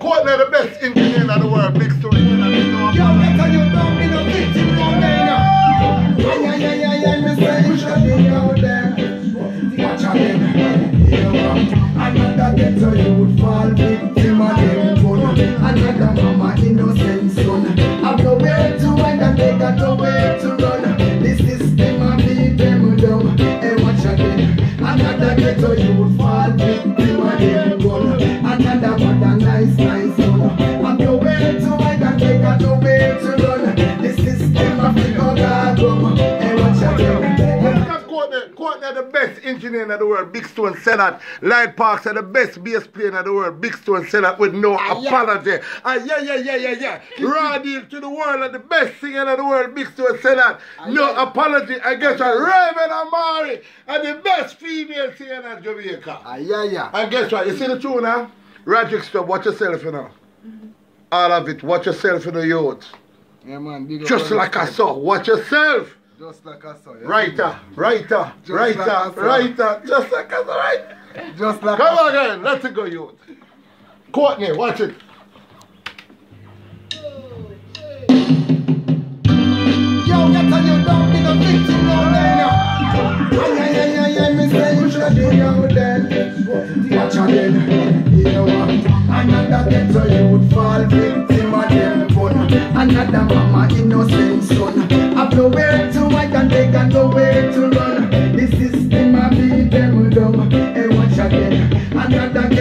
Courtney, the best engineer in the world, big story. are the best engineer in the world, Big Stone said that. Light Parks are the best bass player in the world, Big Stone said that with no apology. Yeah. Ah, yeah, yeah, yeah, yeah, yeah. Raw to the world are the best singer in the world, Big Stone said that. No yeah. apology. I guess what? Raven Amari and the best female singer in Jamaica. Ah, yeah, yeah. And guess what? You see the tune now? Huh? Roger Stop, watch yourself, you know. Mm -hmm. All of it, watch yourself, in the youth. Yeah, man, Just like I saw, watch yourself. Just like I saw. Yeah? Writer, writer, just writer, like writer, just like I saw, right? Just like Come on, again, let it go, youth. Courtney, watch it. another mama innocent son. Have nowhere to hide and they got nowhere to run. The system I be them dumb. Hey, watch again. Another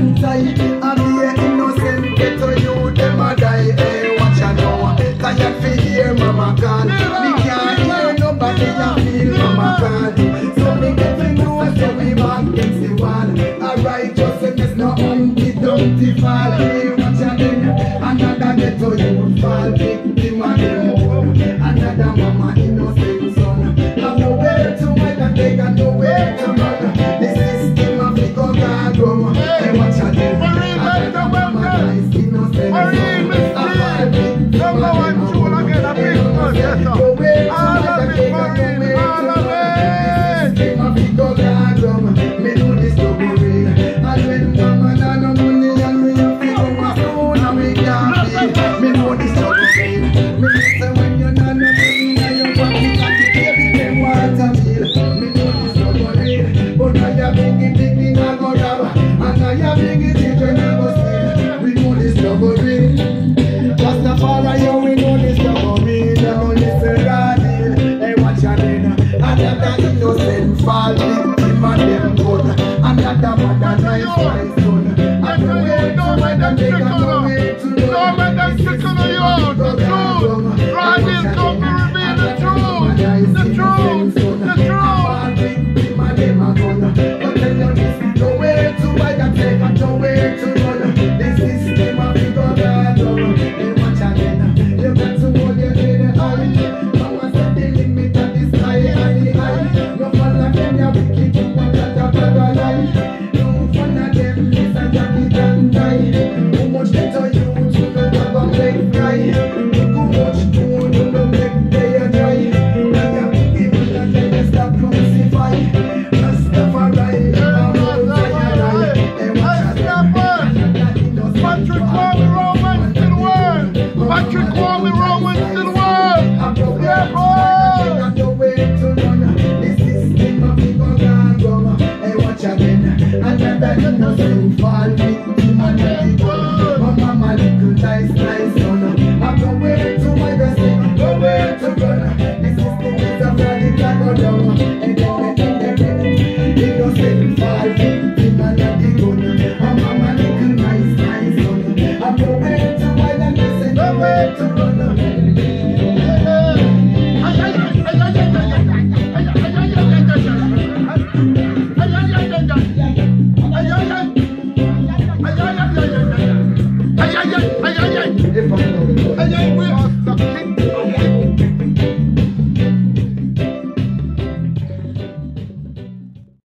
anti I be an innocent ghetto you them a die. Hey watch out now. Tired fi hear mama call. Me can't hear nobody I feel mama call. So me get to know so we back against the wall Alright justice no humpty dumpty fall. Hey watch out then. Another ghetto you fall Victim of them Another mama innocent son. Have nowhere to hide and they got nowhere to run. Yeah, That time ay.